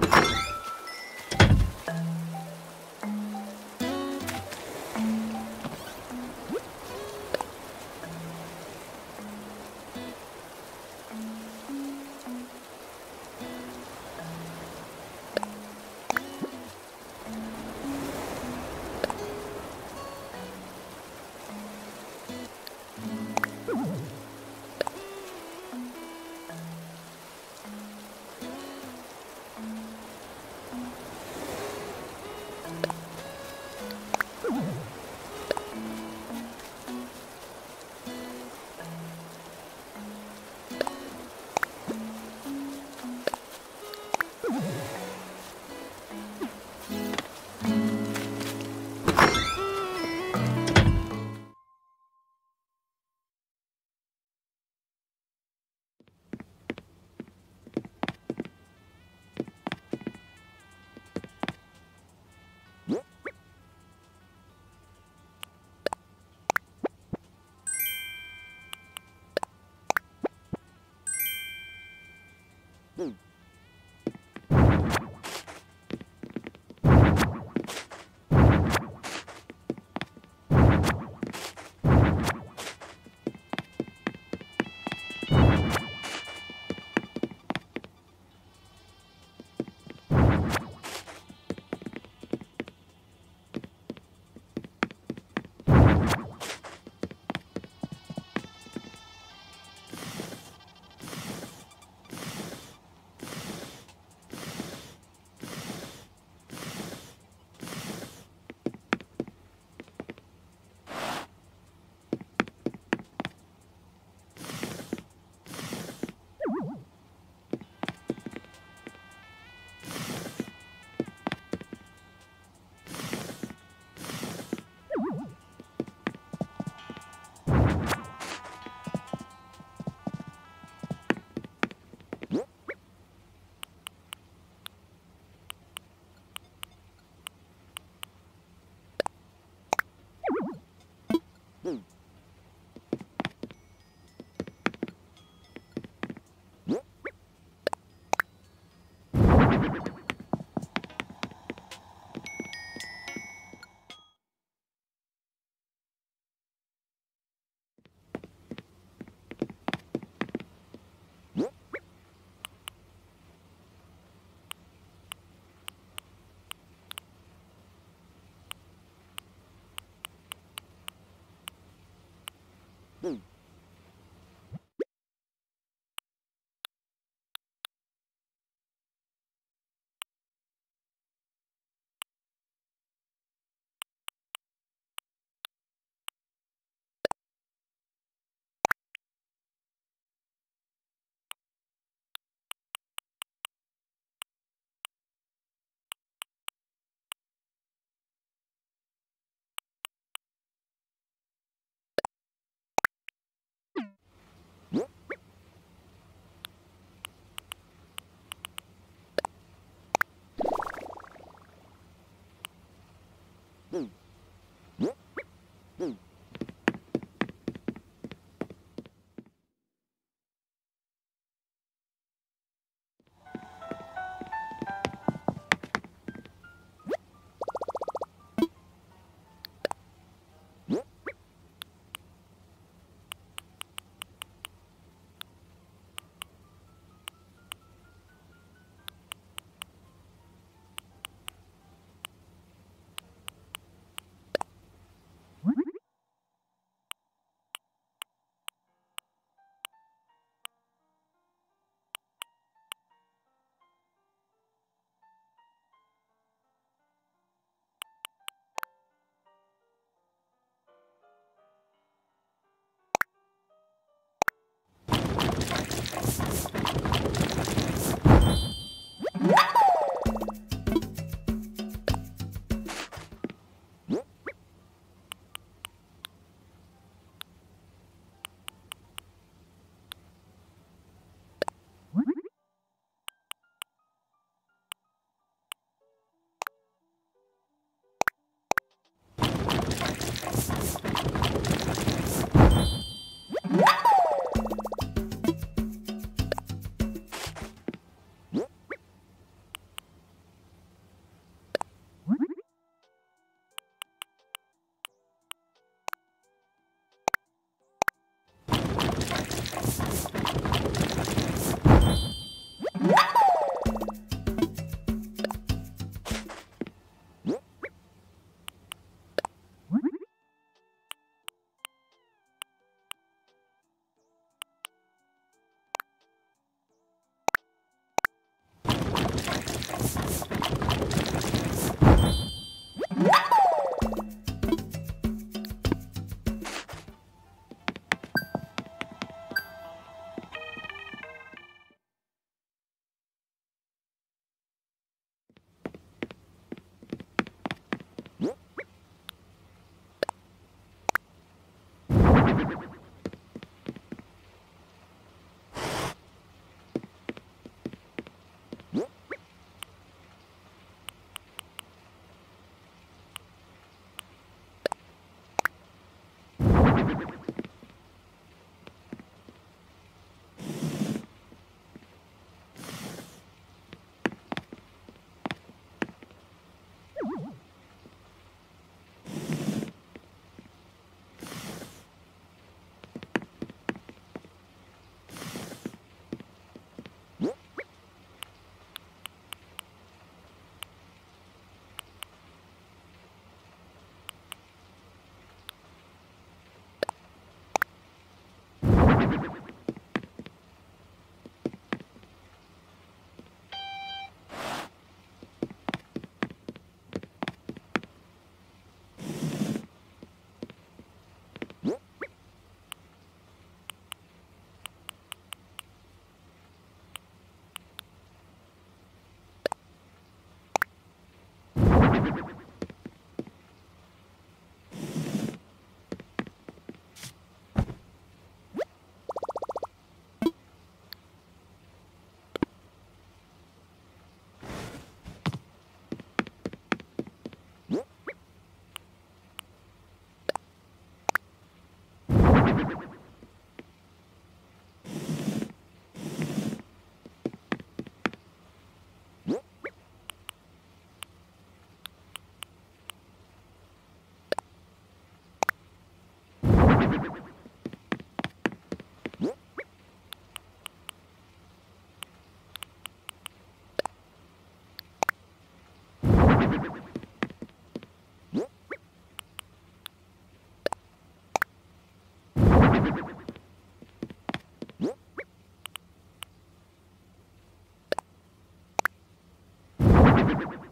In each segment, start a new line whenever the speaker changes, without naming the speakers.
you. you Boom. you. you. ン you.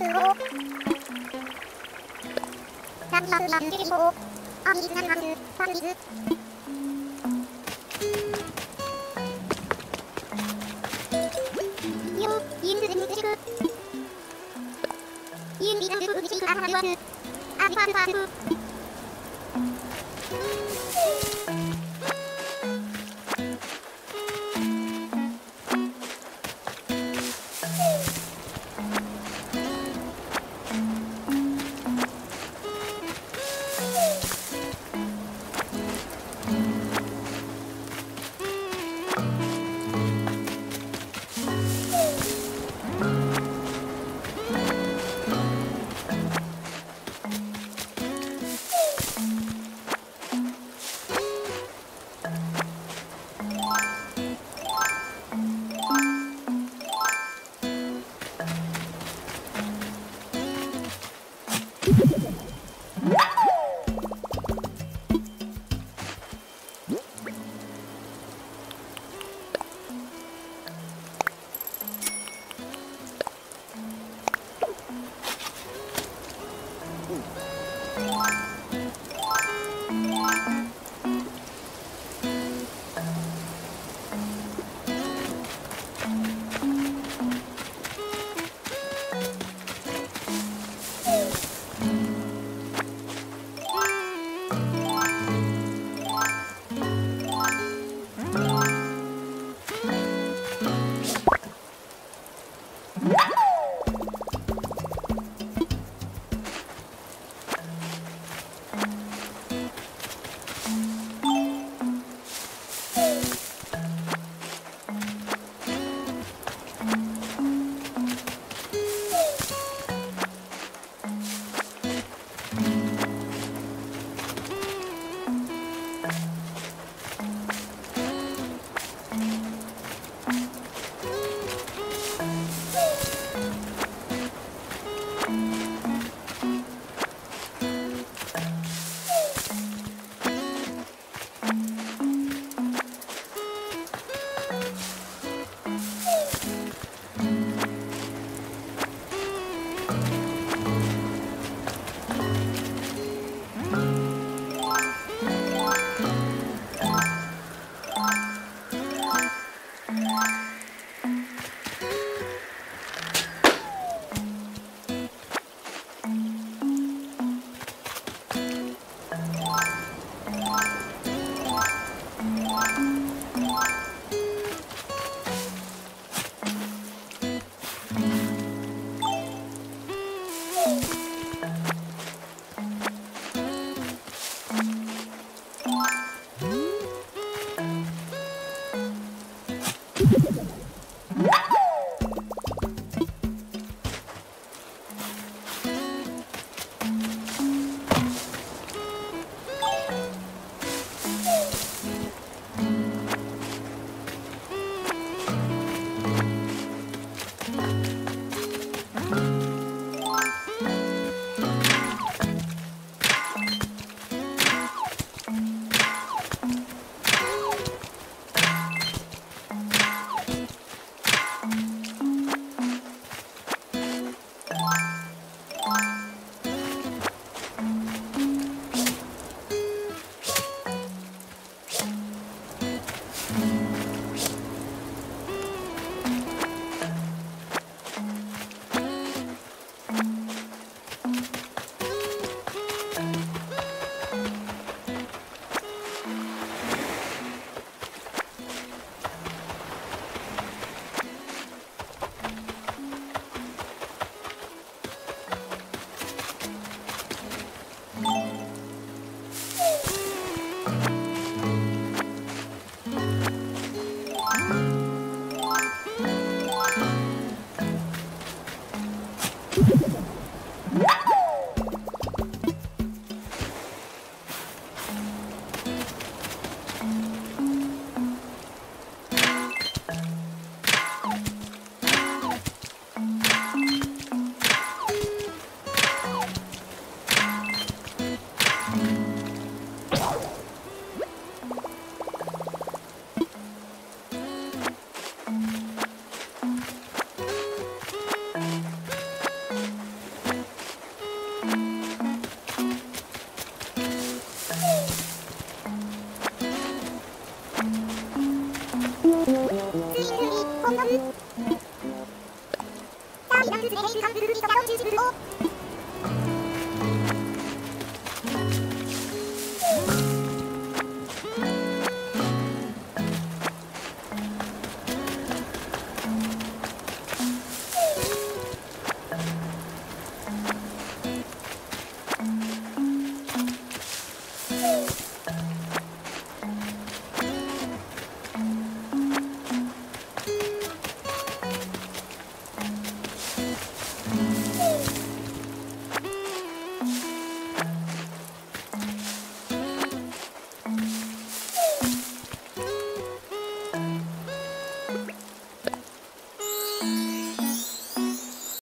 ロー。サンサンランジリソー。アミナナンパンリズ。ヨインズムジク。インビナルウジクアハルワル。アビファルファル。